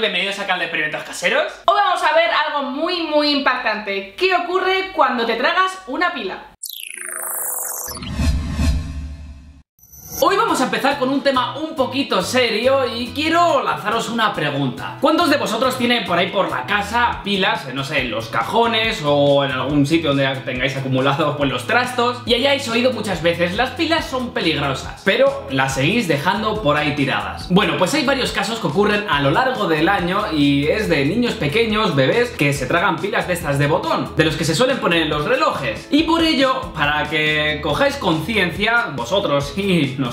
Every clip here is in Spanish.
bienvenidos a canal de experimentos caseros Hoy vamos a ver algo muy muy impactante ¿Qué ocurre cuando te tragas una pila? Hoy vamos a empezar con un tema un poquito serio y quiero lanzaros una pregunta. ¿Cuántos de vosotros tienen por ahí por la casa pilas, no sé, en los cajones o en algún sitio donde tengáis acumulados pues los trastos y hayáis oído muchas veces las pilas son peligrosas, pero las seguís dejando por ahí tiradas? Bueno, pues hay varios casos que ocurren a lo largo del año y es de niños pequeños, bebés, que se tragan pilas de estas de botón, de los que se suelen poner en los relojes. Y por ello, para que cojáis conciencia, vosotros y nosotros,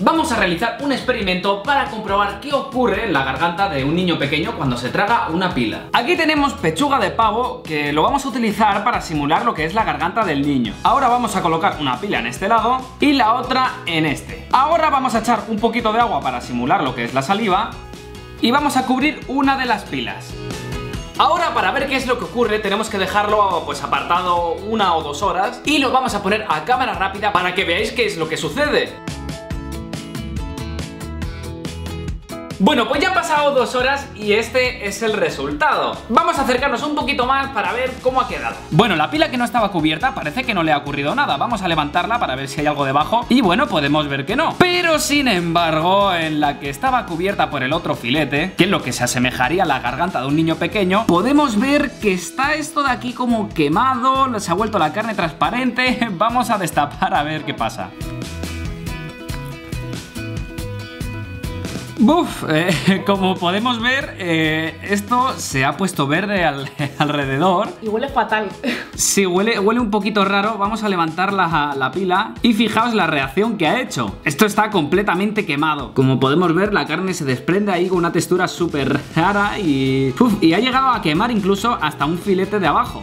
vamos a realizar un experimento para comprobar qué ocurre en la garganta de un niño pequeño cuando se traga una pila. Aquí tenemos pechuga de pavo que lo vamos a utilizar para simular lo que es la garganta del niño. Ahora vamos a colocar una pila en este lado y la otra en este. Ahora vamos a echar un poquito de agua para simular lo que es la saliva y vamos a cubrir una de las pilas. Ahora para ver qué es lo que ocurre tenemos que dejarlo pues apartado una o dos horas y lo vamos a poner a cámara rápida para que veáis qué es lo que sucede. Bueno, pues ya han pasado dos horas y este es el resultado. Vamos a acercarnos un poquito más para ver cómo ha quedado. Bueno, la pila que no estaba cubierta parece que no le ha ocurrido nada. Vamos a levantarla para ver si hay algo debajo y bueno, podemos ver que no. Pero sin embargo, en la que estaba cubierta por el otro filete, que es lo que se asemejaría a la garganta de un niño pequeño, podemos ver que está esto de aquí como quemado, se ha vuelto la carne transparente. Vamos a destapar a ver qué pasa. Buf, eh, como podemos ver, eh, esto se ha puesto verde al- alrededor. Y huele fatal Sí, huele, huele un poquito raro. Vamos a levantar la, la pila y fijaos la reacción que ha hecho. Esto está completamente quemado. Como podemos ver, la carne se desprende ahí con una textura súper rara y, uf, y ha llegado a quemar incluso hasta un filete de abajo.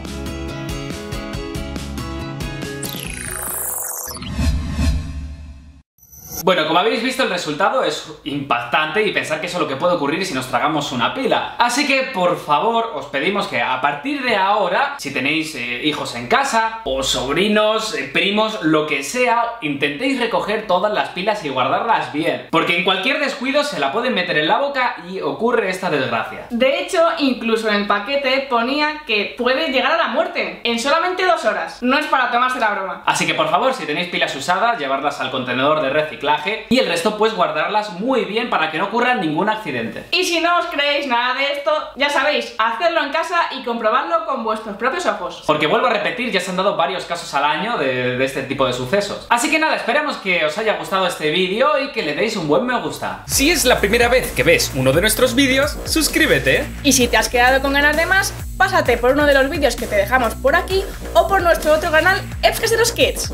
Bueno, como habéis visto el resultado es impactante y pensar que eso es lo que puede ocurrir si nos tragamos una pila. Así que por favor os pedimos que a partir de ahora, si tenéis eh, hijos en casa o sobrinos, eh, primos, lo que sea, intentéis recoger todas las pilas y guardarlas bien. Porque en cualquier descuido se la pueden meter en la boca y ocurre esta desgracia. De hecho, incluso en el paquete ponía que puede llegar a la muerte En solamente dos horas No es para tomarse la broma Así que por favor, si tenéis pilas usadas, llevarlas al contenedor de reciclaje y el resto pues guardarlas muy bien para que no ocurra ningún accidente. Y si no os creéis nada de esto, ya sabéis, hacerlo en casa y comprobarlo con vuestros propios ojos Porque vuelvo a repetir, ya se han dado varios casos al año de, de este tipo de sucesos. Así que nada, esperamos que os haya gustado este vídeo y que le deis un buen me gusta. Si es la primera vez que ves uno de nuestros vídeos, suscríbete. Y si te has quedado con ganas de más, pásate por uno de los vídeos que te dejamos por aquí o por nuestro otro canal, Eps Caseros Kids